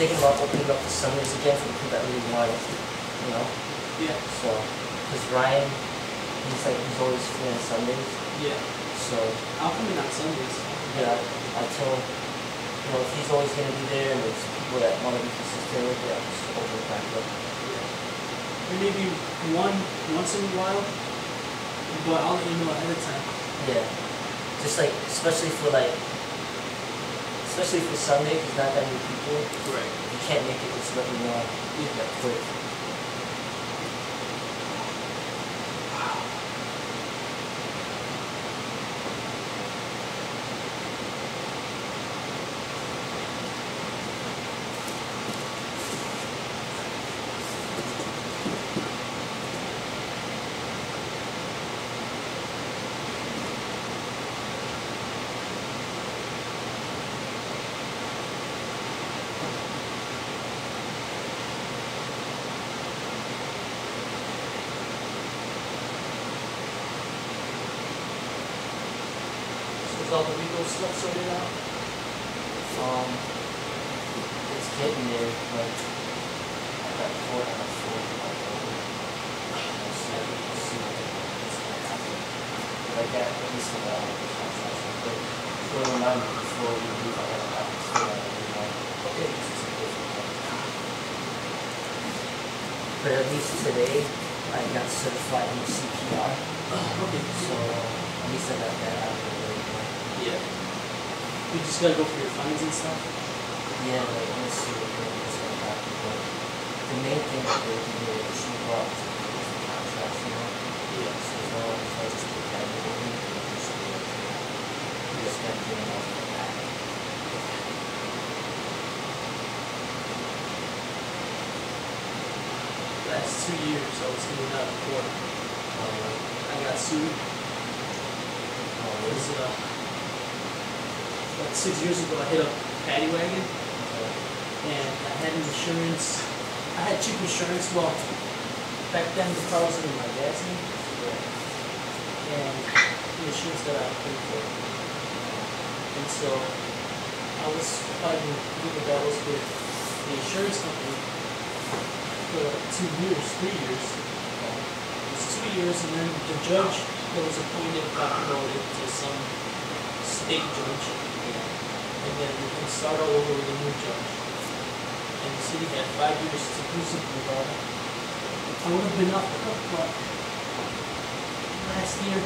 thinking about opening up the Sundays again for people that really want it, you know? Yeah. So, because Ryan, he's like, he's always free on Sundays. Yeah. So, I'll come in on Sundays. yeah, I tell him, you know, if he's always going to be there and there's people that want to be consistent with it, I'll just open it back up. Yeah. Or maybe one once in a while, but I'll let you know ahead of time. Yeah. Just like, especially for like, especially for Sunday, there's not that many people. Right. You can't make it, just let me know. All the legal stuff sorted out? Um, it's getting there, but I got four out of four. We'll see we'll see what what's gonna happen. But I got at least a lot of contracts. But we'll remind me before we I gotta have this thing out of my Okay. But at least today, I got certified in CPR, Okay. so at least I got that out of the way. Yeah. You just gotta go for your fines and stuff? Yeah, like, let's see what what's gonna happen, but the main thing that they do is she brought the you know? Yeah. So as long as I just put that in, we can just do it. We just gotta get off the back. Last two years I was in out of court. Um, I got sued. oh, was is uh, six years ago. I hit a paddy wagon and I had insurance. I had cheap insurance. Well, back then the car was in my dad's name, and the insurance that I paid for. And so I was fighting legal battles with the insurance company for two years, three years. It was two years, and then the judge that was appointed got promoted to some state judge. And then we can start all over with a new judge. And the city had five years to do something about it. I would have been up the but last year,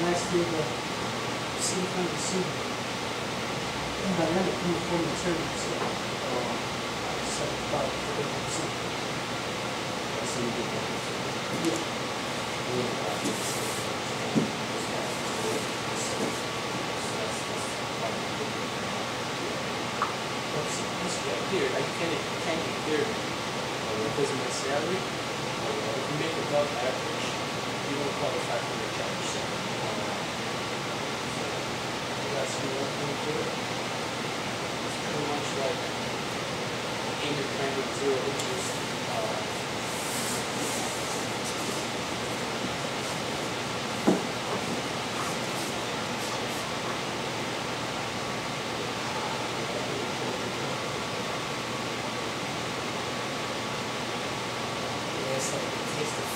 last year the city finally sued me. And I had it from the attorney, so Um, I decided to file for the suit. so you get that. Yeah. We have got this. Just got to do it. So, so that's- that's part of it. Let's see, here, I can't, can't get cleared uh, because of my salary. Uh, if you make above average, you don't qualify for the seven. Uh, so that's the one thing to it. It's pretty much like aim your plan with zero interest.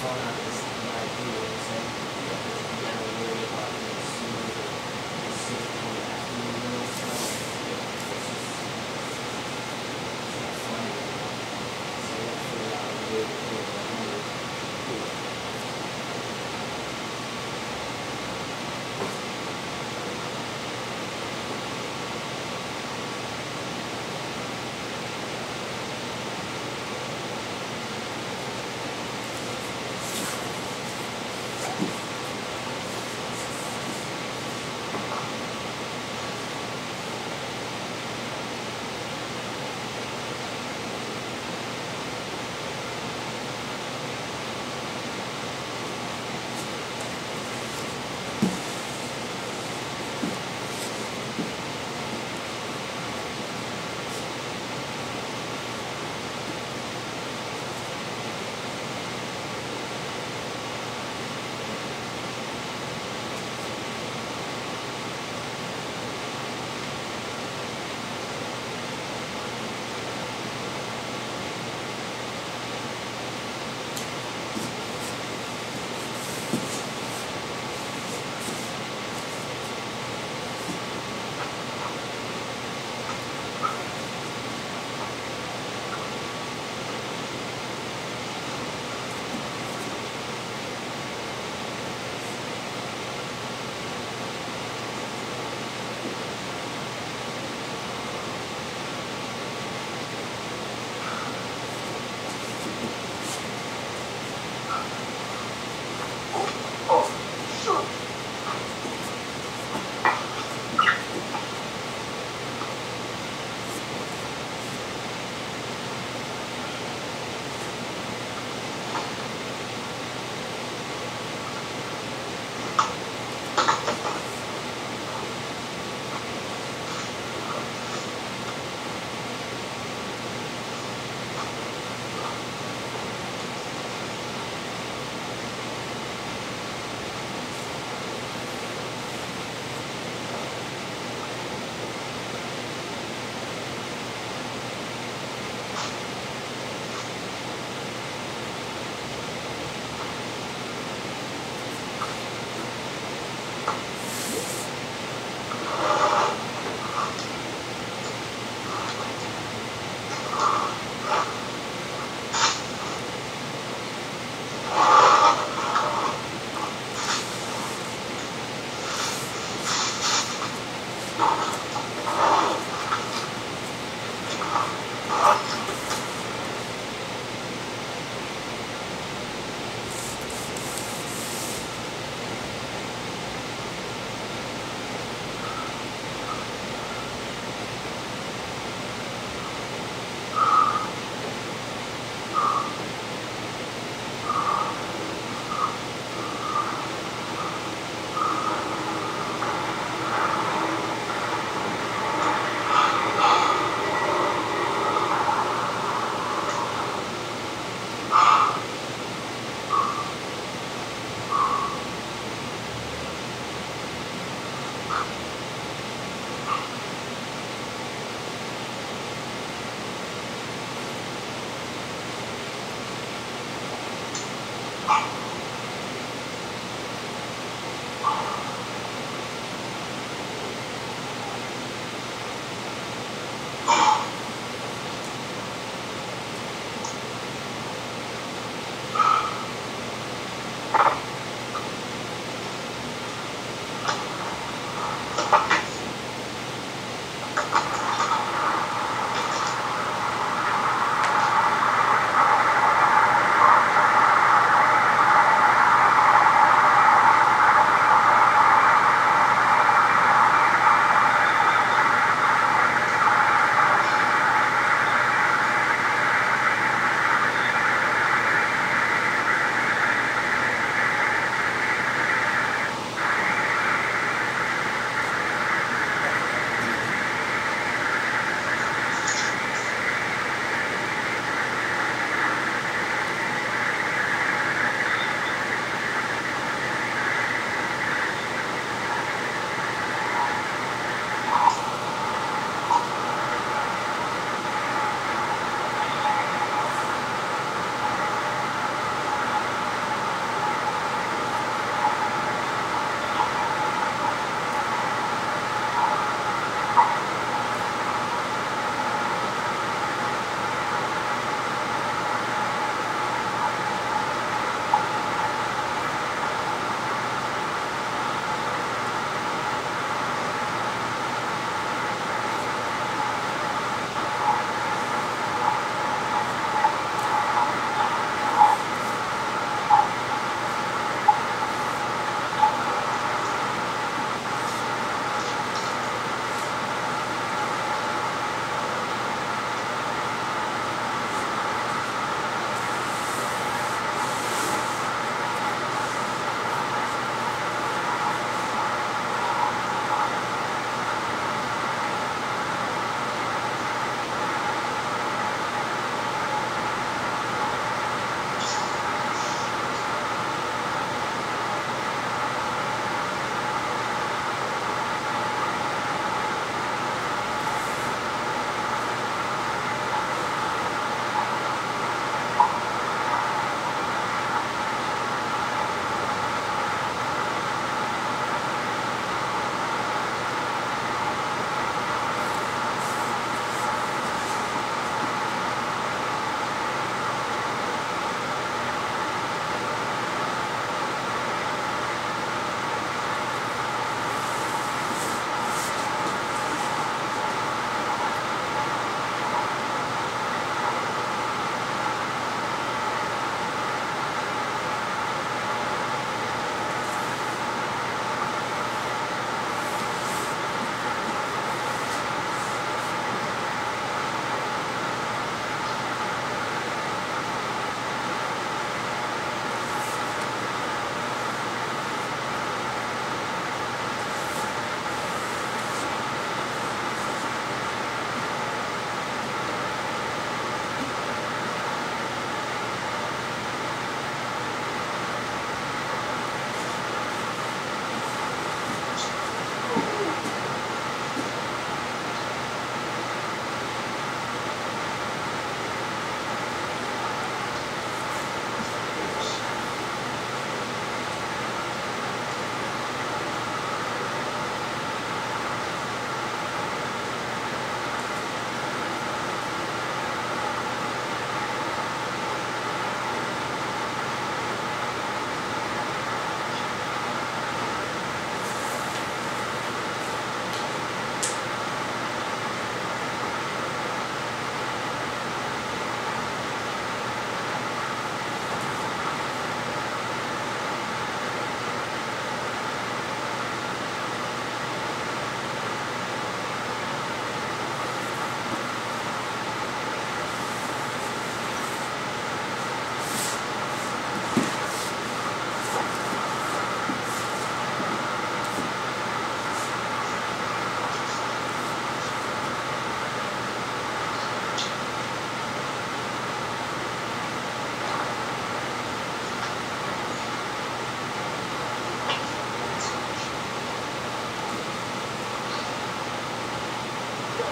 Yeah, it's